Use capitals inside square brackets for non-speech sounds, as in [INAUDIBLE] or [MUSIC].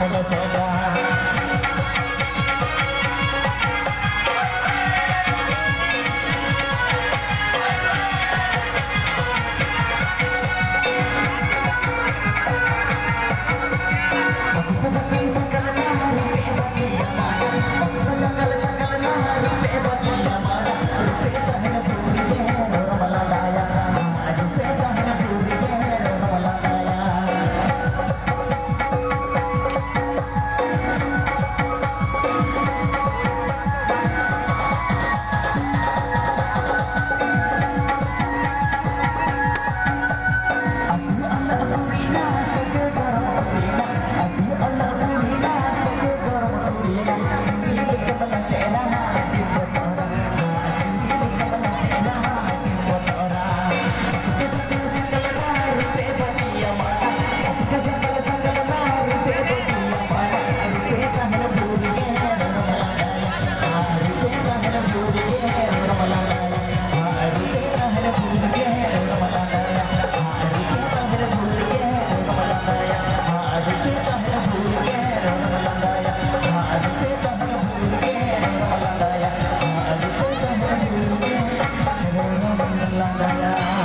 Gracias. [LAUGHS]